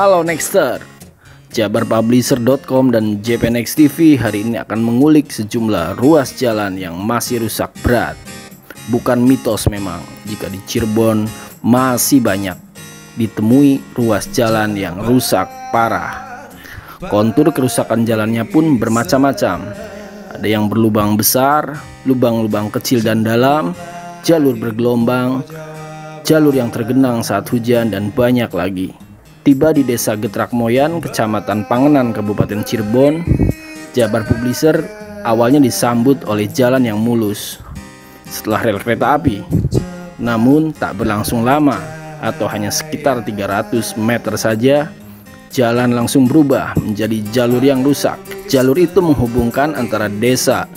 Halo Nexter. Jabarpublisher.com dan JPNX TV hari ini akan mengulik sejumlah ruas jalan yang masih rusak berat. Bukan mitos memang jika di Cirebon masih banyak ditemui ruas jalan yang rusak parah. Kontur kerusakan jalannya pun bermacam-macam. Ada yang berlubang besar, lubang-lubang kecil dan dalam, jalur bergelombang, jalur yang tergenang saat hujan dan banyak lagi Tiba di desa Getrak Moyan, kecamatan Pangenan, Kabupaten Cirebon, Jabar Publisher awalnya disambut oleh jalan yang mulus setelah rel kereta api. Namun tak berlangsung lama atau hanya sekitar 300 meter saja, jalan langsung berubah menjadi jalur yang rusak. Jalur itu menghubungkan antara desa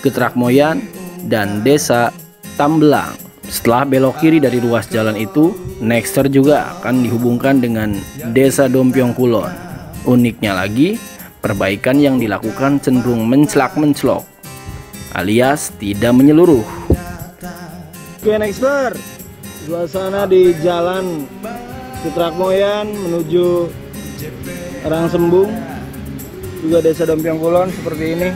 Getrak Moyan dan desa Tambelang. Setelah belok kiri dari ruas jalan itu, Nexter juga akan dihubungkan dengan Desa Dompiong Kulon. Uniknya lagi, perbaikan yang dilakukan cenderung mencelak-mencelok, alias tidak menyeluruh. Oke Nexter, suasana di jalan Citrak Moyan menuju Sembung, juga Desa Dompiong Kulon seperti ini.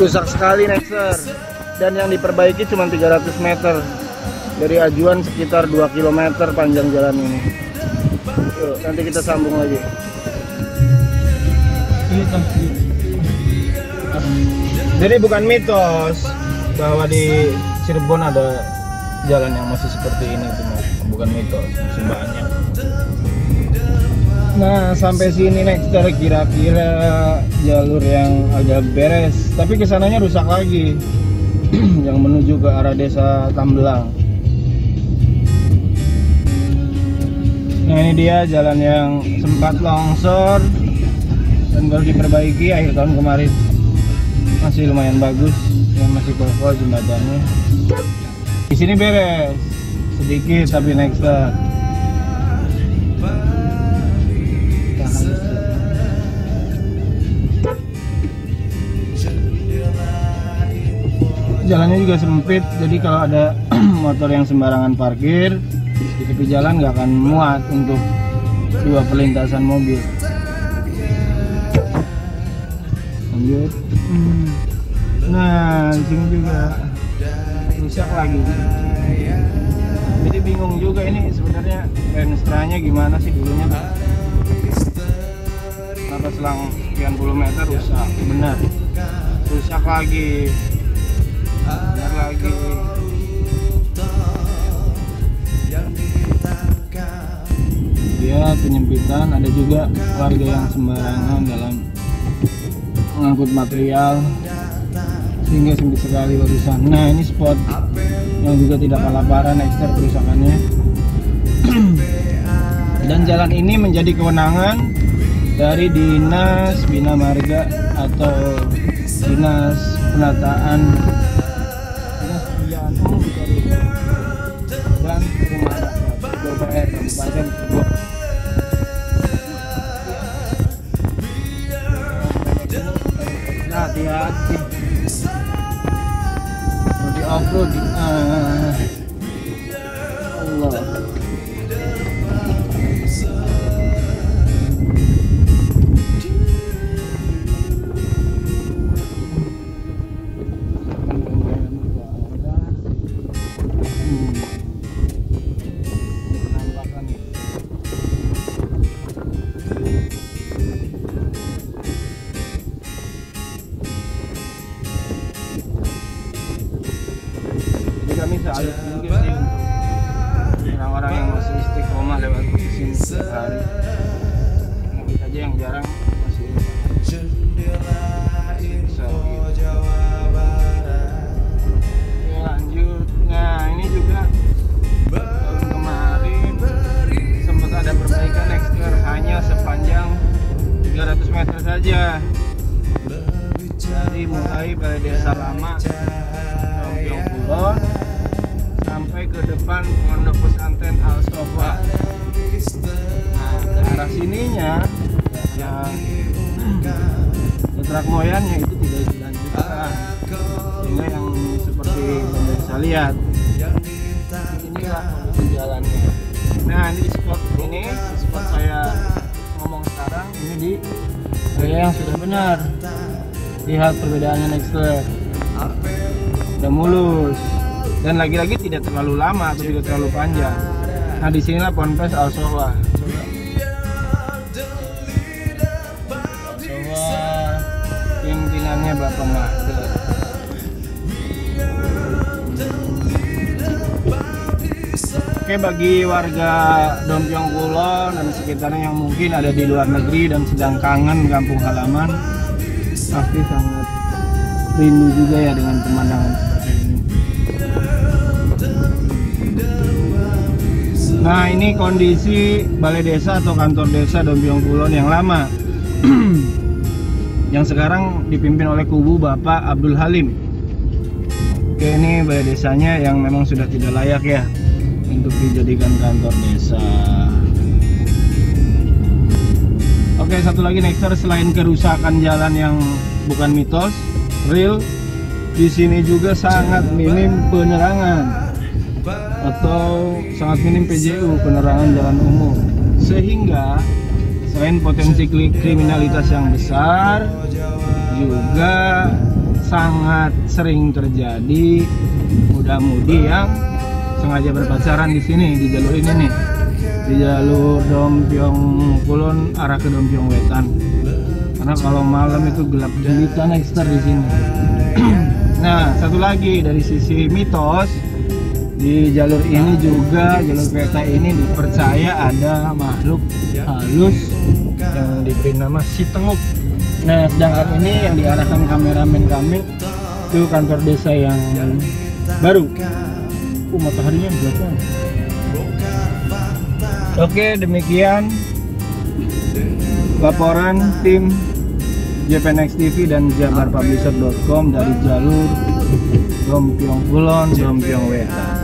Rusak sekali Nexter dan yang diperbaiki cuma 300 meter. Dari ajuan sekitar 2 km panjang jalan ini. Yuk, nanti kita sambung lagi. Jadi bukan mitos bahwa di Cirebon ada jalan yang masih seperti ini cuma bukan mitos masih banyak Nah sampai sini next kira-kira jalur yang agak beres tapi ke sananya rusak lagi yang menuju ke arah desa Tambelang nah ini dia jalan yang sempat longsor dan baru diperbaiki akhir tahun kemarin. Masih lumayan bagus ya masih kokoh jembatannya. Di sini beres sedikit tapi next jalannya juga sempit jadi kalau ada motor yang sembarangan parkir di tepi jalan nggak akan muat untuk dua pelintasan mobil. Lanjut. Hmm. nah di sini juga rusak lagi. Jadi bingung juga ini sebenarnya Renstranya gimana sih dulunya apa selang sekian puluh meter rusak benar. Rusak lagi benar lagi. Dia penyempitan ada juga warga yang sembarangan dalam mengangkut material sehingga sempit sekali urusan nah ini spot yang juga tidak kalah parah ekster kerusakannya. Dan jalan ini menjadi kewenangan dari dinas bina marga atau dinas penataan Nah, dia aktif. Di off-road, ah. Sini setiap hari nah, kita aja yang jarang masih so, gitu. Oke, lanjut. Nah ini juga tahun kemarin sempat ada perbaikan ekster hanya sepanjang 300 meter saja. Jadi mulai pada desa lama Rompiong Kulon sampai ke depan pondok truk moyannya itu tidak dilanjutkan sehingga yang seperti yang bisa lihat inilah jalannya Nah ini di spot ini, di spot saya ngomong sekarang ini di area yang sudah benar. Lihat perbedaannya Nextler. Udah mulus dan lagi-lagi tidak terlalu lama atau tidak terlalu panjang. Nah di sinilah Ponpes Al pimpinannya Bapak Mahfud. Oke bagi warga Dompiong Kulon dan sekitarnya yang mungkin ada di luar negeri dan sedang kangen kampung halaman pasti sangat rindu juga ya dengan pemandangan seperti ini. Nah ini kondisi balai desa atau kantor desa Dompiong Kulon yang lama yang sekarang dipimpin oleh kubu Bapak Abdul Halim. Oke ini balai desanya yang memang sudah tidak layak ya untuk dijadikan kantor desa. Oke, satu lagi Nexter selain kerusakan jalan yang bukan mitos, real, di sini juga sangat minim penerangan atau sangat minim PJU penerangan jalan umum. Sehingga selain potensi kriminalitas yang besar, juga sangat sering terjadi mudah-mudi yang sengaja berpacaran di sini di jalur ini nih. Di jalur Dompiong Kulon arah ke Dompiong Wetan. Karena kalau malam itu gelap gulita ekster di sini. Nah satu lagi dari sisi mitos di jalur ini juga jalur kereta ini dipercaya ada makhluk halus yang diberi nama si tenguk. Nah sedangkan ini yang diarahkan kameramen kami itu kantor desa yang baru. Uh, mataharinya belakang oke demikian laporan tim JPNX TV dan jabarpublisher.com dari jalur Dompiong Kulon, Dompiong Wetan